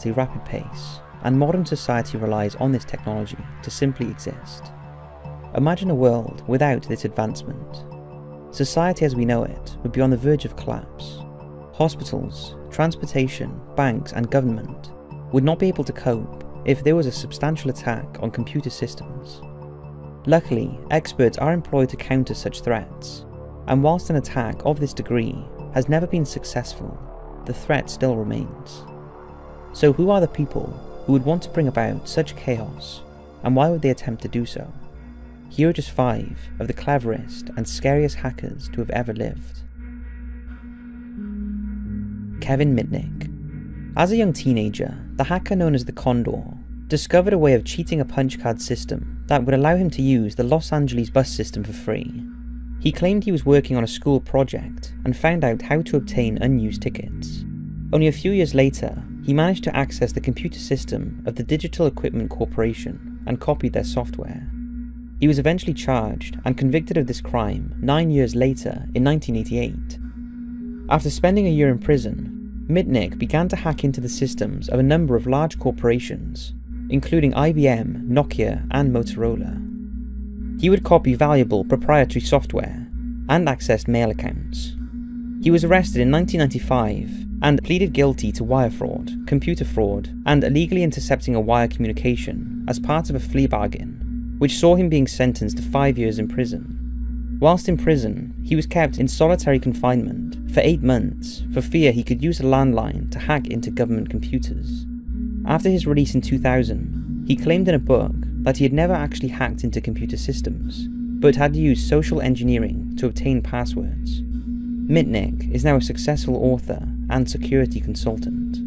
at a rapid pace, and modern society relies on this technology to simply exist. Imagine a world without this advancement. Society as we know it would be on the verge of collapse. Hospitals, transportation, banks, and government would not be able to cope if there was a substantial attack on computer systems. Luckily, experts are employed to counter such threats, and whilst an attack of this degree has never been successful, the threat still remains. So, who are the people who would want to bring about such chaos, and why would they attempt to do so? Here are just five of the cleverest and scariest hackers to have ever lived. Kevin Mitnick. As a young teenager, the hacker known as the Condor discovered a way of cheating a punch card system that would allow him to use the Los Angeles bus system for free. He claimed he was working on a school project and found out how to obtain unused tickets. Only a few years later, he managed to access the computer system of the Digital Equipment Corporation and copied their software. He was eventually charged and convicted of this crime nine years later in 1988. After spending a year in prison, Mitnick began to hack into the systems of a number of large corporations, including IBM, Nokia, and Motorola. He would copy valuable proprietary software and accessed mail accounts. He was arrested in 1995 and pleaded guilty to wire fraud, computer fraud, and illegally intercepting a wire communication as part of a plea bargain, which saw him being sentenced to five years in prison. Whilst in prison, he was kept in solitary confinement for eight months for fear he could use a landline to hack into government computers. After his release in 2000, he claimed in a book that he had never actually hacked into computer systems, but had used social engineering to obtain passwords. Mitnick is now a successful author and security consultant.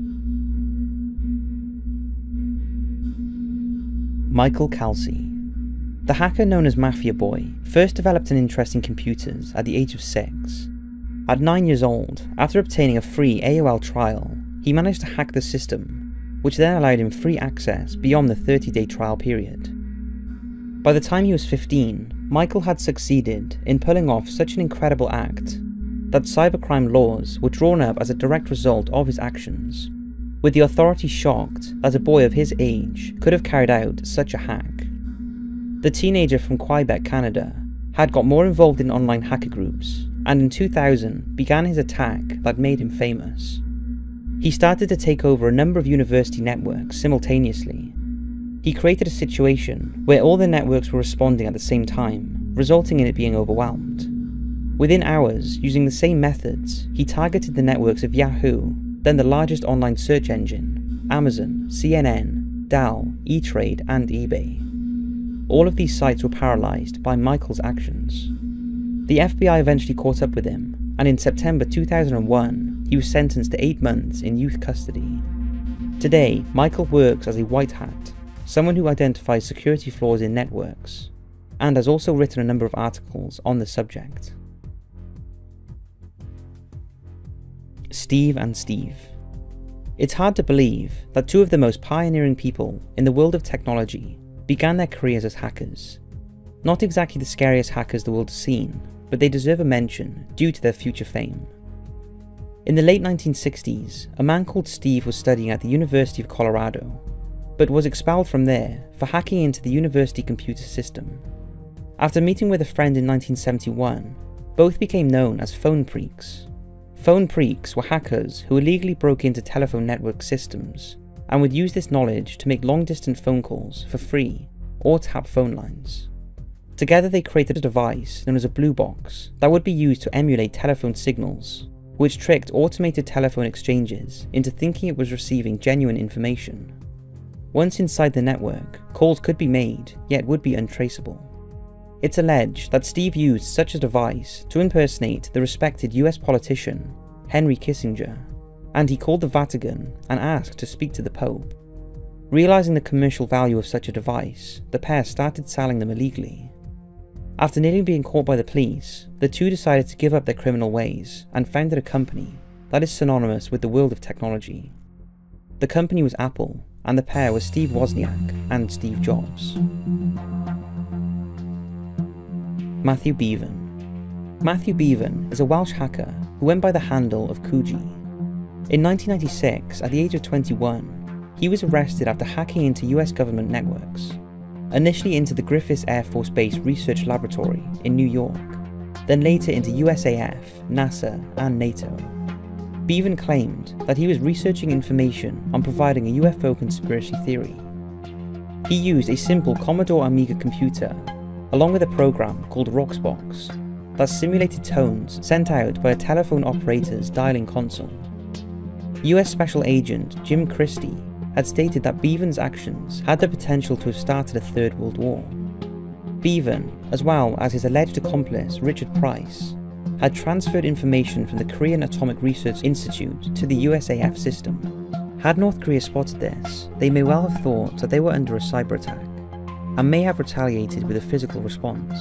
Michael Calce the hacker known as Mafia Boy first developed an interest in computers at the age of 6. At 9 years old, after obtaining a free AOL trial, he managed to hack the system, which then allowed him free access beyond the 30 day trial period. By the time he was 15, Michael had succeeded in pulling off such an incredible act that cybercrime laws were drawn up as a direct result of his actions, with the authorities shocked that a boy of his age could have carried out such a hack. The teenager from Quebec, Canada, had got more involved in online hacker groups, and in 2000 began his attack that made him famous. He started to take over a number of university networks simultaneously. He created a situation where all the networks were responding at the same time, resulting in it being overwhelmed. Within hours, using the same methods, he targeted the networks of Yahoo, then the largest online search engine, Amazon, CNN, Dell, E-Trade, and eBay. All of these sites were paralysed by Michael's actions. The FBI eventually caught up with him, and in September 2001, he was sentenced to eight months in youth custody. Today, Michael works as a white hat, someone who identifies security flaws in networks, and has also written a number of articles on the subject. Steve and Steve. It's hard to believe that two of the most pioneering people in the world of technology began their careers as hackers. Not exactly the scariest hackers the world has seen, but they deserve a mention due to their future fame. In the late 1960s, a man called Steve was studying at the University of Colorado, but was expelled from there for hacking into the university computer system. After meeting with a friend in 1971, both became known as phone phreaks. Phone phreaks were hackers who illegally broke into telephone network systems and would use this knowledge to make long distance phone calls for free or tap phone lines. Together they created a device known as a blue box that would be used to emulate telephone signals, which tricked automated telephone exchanges into thinking it was receiving genuine information. Once inside the network, calls could be made, yet would be untraceable. It's alleged that Steve used such a device to impersonate the respected US politician, Henry Kissinger, and he called the Vatican and asked to speak to the Pope. Realizing the commercial value of such a device, the pair started selling them illegally. After nearly being caught by the police, the two decided to give up their criminal ways and founded a company that is synonymous with the world of technology. The company was Apple, and the pair were Steve Wozniak and Steve Jobs. Matthew Bevan Matthew Bevan is a Welsh hacker who went by the handle of Kuji in 1996, at the age of 21, he was arrested after hacking into US government networks, initially into the Griffiss Air Force Base Research Laboratory in New York, then later into USAF, NASA, and NATO. Bevan claimed that he was researching information on providing a UFO conspiracy theory. He used a simple Commodore Amiga computer, along with a program called Roxbox, that simulated tones sent out by a telephone operator's dialing console. US Special Agent Jim Christy had stated that Bevan's actions had the potential to have started a Third World War. Bevan, as well as his alleged accomplice Richard Price, had transferred information from the Korean Atomic Research Institute to the USAF system. Had North Korea spotted this, they may well have thought that they were under a cyber attack, and may have retaliated with a physical response.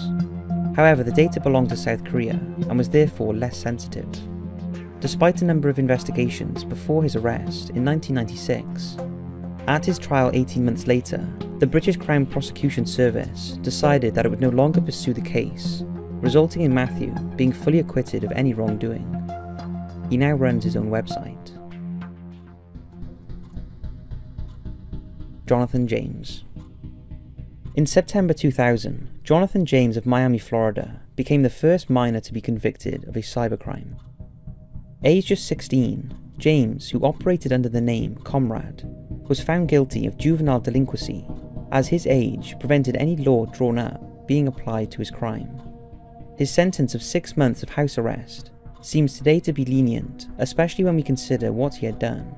However, the data belonged to South Korea and was therefore less sensitive. Despite a number of investigations before his arrest in 1996, at his trial 18 months later, the British Crown Prosecution Service decided that it would no longer pursue the case, resulting in Matthew being fully acquitted of any wrongdoing. He now runs his own website. Jonathan James In September 2000, Jonathan James of Miami, Florida became the first minor to be convicted of a cybercrime. Aged just 16, James, who operated under the name Comrade, was found guilty of juvenile delinquency as his age prevented any law drawn up being applied to his crime. His sentence of six months of house arrest seems today to be lenient, especially when we consider what he had done.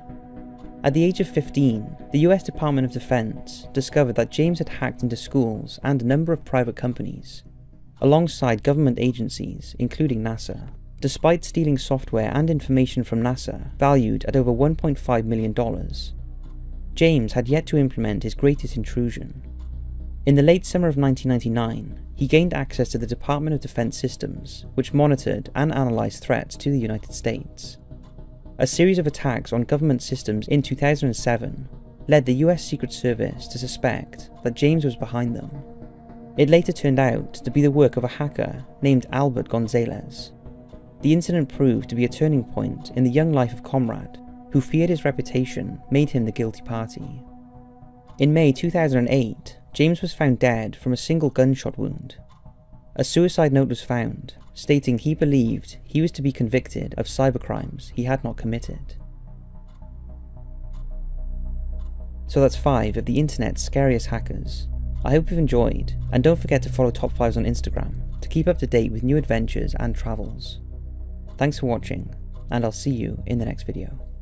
At the age of 15, the US Department of Defense discovered that James had hacked into schools and a number of private companies, alongside government agencies, including NASA. Despite stealing software and information from NASA valued at over $1.5 million, James had yet to implement his greatest intrusion. In the late summer of 1999, he gained access to the Department of Defense systems, which monitored and analysed threats to the United States. A series of attacks on government systems in 2007 led the US Secret Service to suspect that James was behind them. It later turned out to be the work of a hacker named Albert Gonzalez. The incident proved to be a turning point in the young life of Comrade, who feared his reputation made him the guilty party. In May 2008, James was found dead from a single gunshot wound. A suicide note was found, stating he believed he was to be convicted of cybercrimes he had not committed. So that's 5 of the internet's scariest hackers. I hope you've enjoyed, and don't forget to follow Top 5s on Instagram to keep up to date with new adventures and travels. Thanks for watching, and I'll see you in the next video.